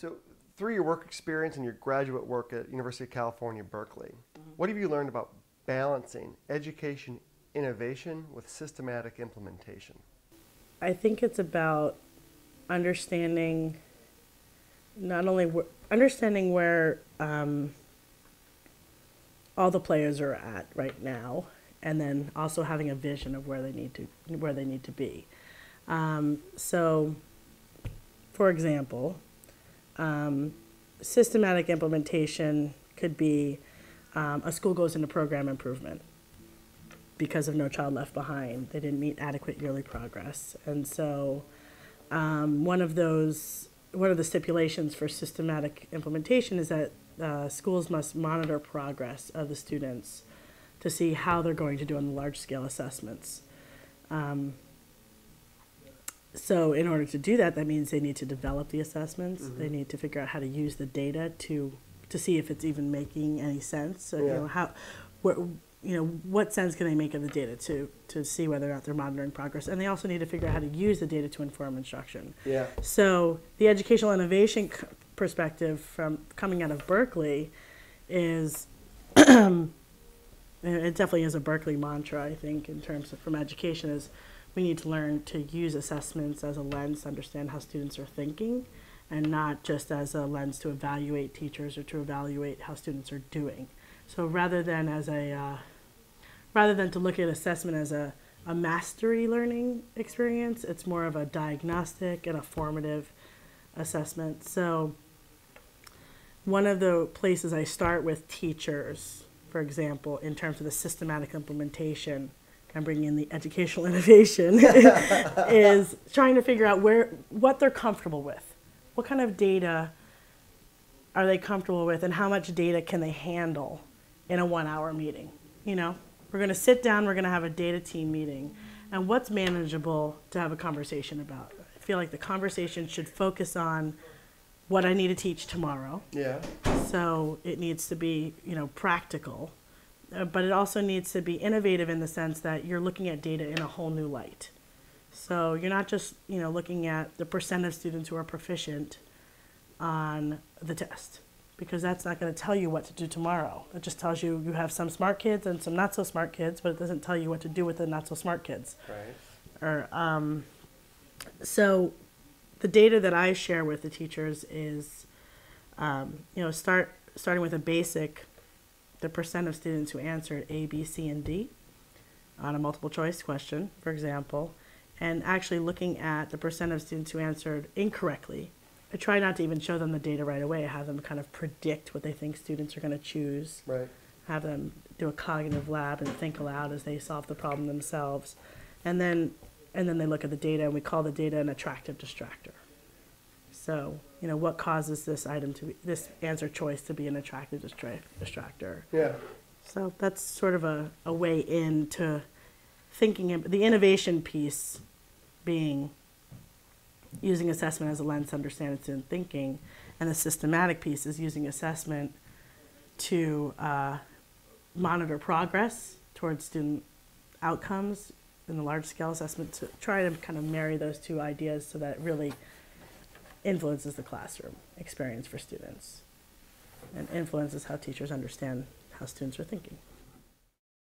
So, through your work experience and your graduate work at University of California, Berkeley, mm-hmm. what have you learned about balancing education innovation with systematic implementation? I think it's about understanding not only wh- understanding where um, all the players are at right now, and then also having a vision of where they need to where they need to be. Um, so, for example, um, systematic implementation could be um, a school goes into program improvement because of No Child Left Behind. They didn't meet adequate yearly progress, and so um, one of those one of the stipulations for systematic implementation is that uh, schools must monitor progress of the students to see how they're going to do on the large scale assessments. Um, so in order to do that, that means they need to develop the assessments. Mm-hmm. They need to figure out how to use the data to to see if it's even making any sense. So, yeah. You know how, what, you know, what sense can they make of the data to to see whether or not they're monitoring progress, and they also need to figure out how to use the data to inform instruction. Yeah. So the educational innovation c- perspective from coming out of Berkeley is. it definitely is a Berkeley mantra, I think, in terms of from education is we need to learn to use assessments as a lens to understand how students are thinking and not just as a lens to evaluate teachers or to evaluate how students are doing. So rather than as a uh, rather than to look at assessment as a, a mastery learning experience, it's more of a diagnostic and a formative assessment. So one of the places I start with teachers, for example, in terms of the systematic implementation and bringing in the educational innovation, is trying to figure out where what they're comfortable with. What kind of data are they comfortable with and how much data can they handle in a one hour meeting? You know we're going to sit down we're going to have a data team meeting and what's manageable to have a conversation about? I feel like the conversation should focus on what i need to teach tomorrow. Yeah. So it needs to be you know practical but it also needs to be innovative in the sense that you're looking at data in a whole new light so you're not just, you know, looking at the percent of students who are proficient on the test because that's not going to tell you what to do tomorrow. It just tells you you have some smart kids and some not so smart kids, but it doesn't tell you what to do with the not so smart kids. Right. Or um, so the data that I share with the teachers is, um, you know, start starting with a basic, the percent of students who answered A, B, C, and D on a multiple choice question, for example, and actually looking at the percent of students who answered incorrectly. I try not to even show them the data right away. I have them kind of predict what they think students are going to choose. Right. Have them do a cognitive lab and think aloud as they solve the problem themselves, and then and then they look at the data and we call the data an attractive distractor. So you know what causes this item to be this answer choice to be an attractive distra- distractor. Yeah. So that's sort of a, a way into thinking the innovation piece being using assessment as a lens to understand student thinking, and the systematic piece is using assessment to uh, monitor progress towards student outcomes in the large scale assessment to try to kind of marry those two ideas so that it really influences the classroom experience for students and influences how teachers understand how students are thinking.